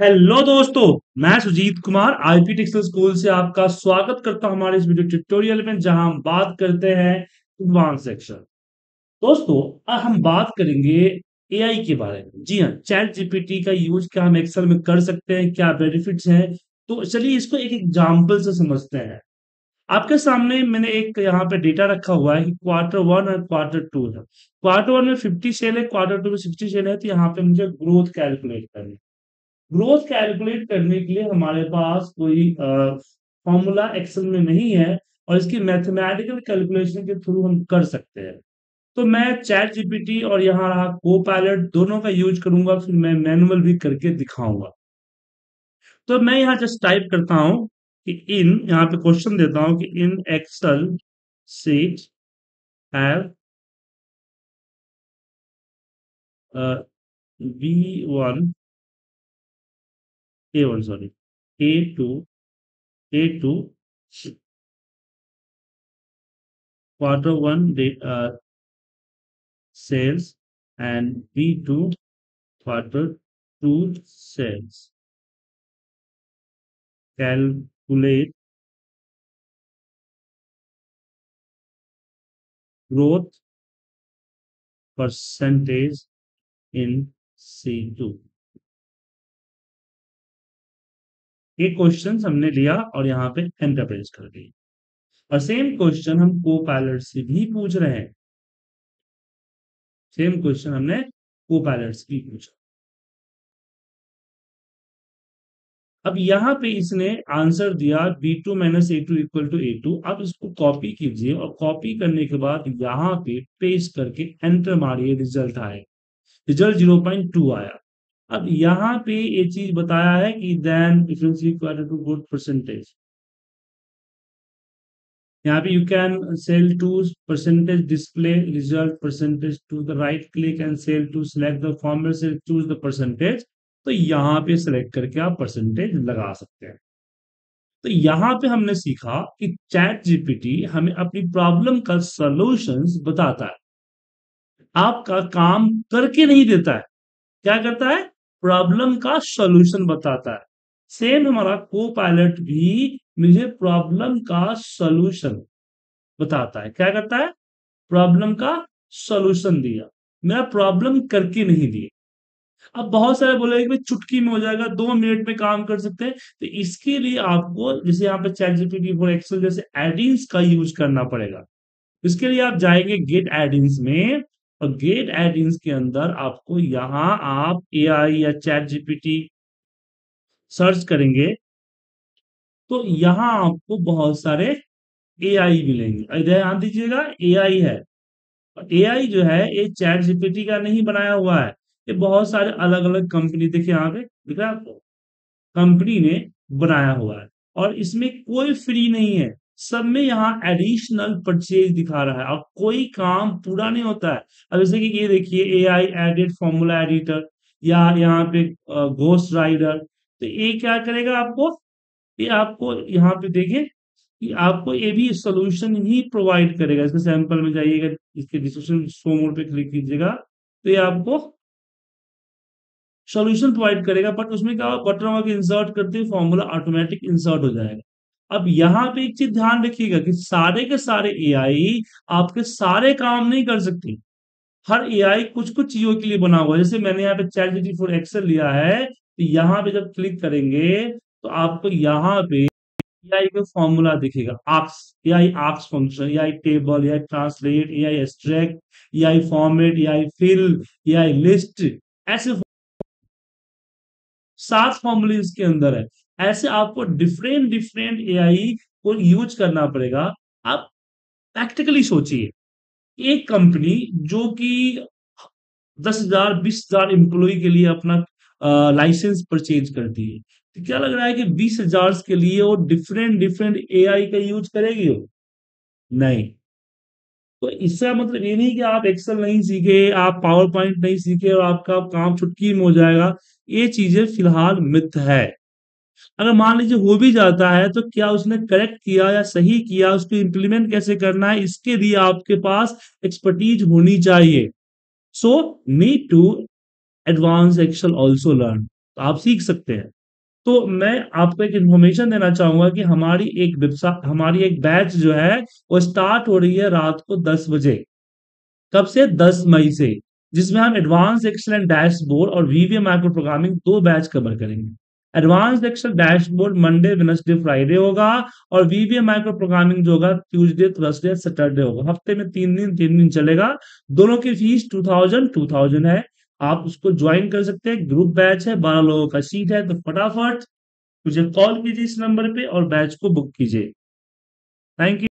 Hello दोस्तों, मैं Sujit Kumar IP textile school से आपका स्वागत करता हूँ हमारे इस वीडियो ट्यूटोरियल में, जहाँ हम बात करते हैं एडवांस सेक्शन दोस्तों आज हम बात करेंगे एआई के बारे में। जी हाँ चैट जीपीटी का यूज़ क्या हम एक्सेल में कर सकते हैं, क्या बेनिफिट्स हैं? तो चलिए इसको एक एग्ज़ाम्पल से समझते हैं। आपके सामने मैंने एक यहाँ पे डेटा रखा हुआ है कि क्वार्टर वन और क्वार्टर टू है। क्वार्टर वन में फिफ्टी सेल है क्वार्टर टू में सिक्सटी सेल है तो यहाँ पे मुझे ग्रोथ कैलकुलेट करनी ग्रोथ कैलकुलेट करने के लिए हमारे पास कोई फॉर्मूला एक्सेल में नहीं है और इसकी मैथमेटिकल कैलकुलेशन के थ्रू हम कर सकते हैं। तो मैं चैट जीपीटी और यहाँ रहा को पायलट दोनों का यूज़ करूँगा, फिर मैं मैनुअल भी करके दिखाऊँगा। तो मैं यहाँ जस्ट टाइप करता हूँ कि इन, यहाँ पे क्वेश्चन देता हूँ कि in Excel sheet have we one A1, sorry, A2, A2, quarter one uh, sales and B2 quarter two sales. Calculate growth percentage in C2. ये क्वेश्चन हमने लिया और यहाँ पे एंटर प्रेस कर दिए। और सेम क्वेश्चन हम को पायलट से भी पूछ रहे हैं। सेम क्वेश्चन हमने को पायलट से भी पूछा। अब यहाँ पे इसने आंसर दिया B two minus A two equal to A two अब इसको कॉपी कीजिए और कॉपी करने के बाद यहाँ पे पेस्ट करके एंटर मारिए रिज़ल्ट आए। रिज़ल्ट ज़ीरो पॉइंट टू आया। अब यहाँ पे ये चीज़ बताया है कि then differential equal to good percentage यहाँ पे you can cell to percentage display result percentage to the right click and cell to select the format से चूज़ द परसेंटेज तो यहाँ पे सिलेक्ट करके आप परसेंटेज लगा सकते हैं। तो यहाँ पे हमने सीखा कि चैट जीपीटी हमें अपनी प्रॉब्लम का सॉल्यूशंस बताता है। आपका काम करके नहीं देता है। क्या करता है? प्रॉब्लम का सॉल्यूशन बताता है। सेम हमारा को पायलट भी मुझे प्रॉब्लम का सॉल्यूशन बताता है। क्या करता है? प्रॉब्लम का सॉल्यूशन दिया। मेरा प्रॉब्लम करके नहीं दिए। अब बहुत सारे बोले कि चुटकी में हो जाएगा, दो मिनट में काम कर सकते हैं। तो इसके लिए आपको जैसे यहाँ पे चैट जीपीटी फॉर एक्सेल जैसे एडिंग्स का यूज़ करना पड़ेगा। इसके लिए आप जाएँगे गेट एडिंग्स में। और गेट एडिंग्स के अंदर आपको यहाँ आप एआई या चैट जीपीटी सर्च करेंगे तो यहाँ आपको बहुत सारे एआई मिलेंगे। इधर ध्यान दीजिएगा एआई है। ए आई जो है, ये चैट जीपीटी का नहीं बनाया हुआ है। ये बहुत सारे अलग अलग कंपनी, देखिए यहाँ पे, दिख रहा है आपको? कंपनी ने बनाया हुआ है। और इसमें कोई फ्री नहीं है। सब में यहाँ एडिशनल परचेज दिखा रहा है। और कोई काम पूरा नहीं होता है। अब जैसे कि ये देखिए A I edit formula editor या यहाँ पे घोस्ट राइडर तो ये क्या करेगा आपको? ये आपको यहाँ पे देखिए, कि आपको ये भी सोल्यूशन ही प्रोवाइड करेगा। इसके सैंपल में जाइएगा, इसके डिस्क्रिप्शन शो मोड पे क्लिक कीजिएगा तो ये आपको सोल्यूशन प्रोवाइड करेगा। बट उसमें क्या बटन वर्क इंसर्ट करते ही फॉर्मूला ऑटोमेटिक इंसर्ट हो जाएगा। अब यहाँ पे एक चीज़ ध्यान रखिएगा कि सारे के सारे एआई आपके सारे काम नहीं कर सकती हर एआई कुछ कुछ चीज़ों के लिए बना हुआ है जैसे मैंने यहाँ पे चैट जी फोर एक्सेल लिया है तो यहाँ पे जब क्लिक करेंगे तो आपको यहाँ पे एआई का फॉर्मूला दिखेगा asks AI आक्स function AI table AI translate AI extract AI format AI fill AI list ऐसे सात फॉर्मूले इसके अंदर है। ऐसे आपको डिफरेंट डिफरेंट एआई को यूज़ करना पड़ेगा। आप प्रैक्टिकली सोचिए। एक कंपनी जो कि दस हज़ार, बीस हज़ार एम्प्लॉय के लिए अपना लाइसेंस परचेज करती है। तो क्या लग रहा है कि बीस हज़ार के लिए वो डिफरेंट डिफरेंट एआई का यूज़ करेगी वो? नहीं। तो इसका मतलब ये नहीं कि आप एक्सेल नहीं सीखे, आप पावर पॉइंट नहीं सीखे और आपका काम छुटकी में हो जाएगा। ये चीज़ें फ़िलहाल मिथ है। अगर मान लीजिए हो भी जाता है तो क्या उसने करेक्ट किया या सही किया, उसको इंप्लीमेंट कैसे करना है, इसके लिए आपके पास एक्सपर्टीज होनी चाहिए। So need to advance action also learn आप सीख सकते हैं। तो मैं आपको एक इन्फॉर्मेशन देना चाहूँगा कि हमारी एक वेबसाइट हमारी एक बैच जो है, वो स्टार्ट हो रही है रात को 10 बजे। कब से? 10 मई से, जिसमें हम एडवांस एक्सेल डैशबोर्ड और वीवीए माइक्रो प्रोग्रामिंग दो बैच कवर करेंगे। Advance Excel dashboard Monday Wednesday Friday होगा और वीवीए माइक्रो प्रोग्रामिंग जो होगा ट्यूसडे थर्सडे सैटरडे होगा। हफ़्ते में तीन दिन तीन दिन चलेगा। दोनों की fees two thousand two thousand है। आप उसको ज्वाइन कर सकते हैं। ग्रुप बैच है, बारह लोगों का सीट है तो फटाफट मुझे कॉल कीजिए इस नंबर पे और बैच को बुक कीजिए। Thank you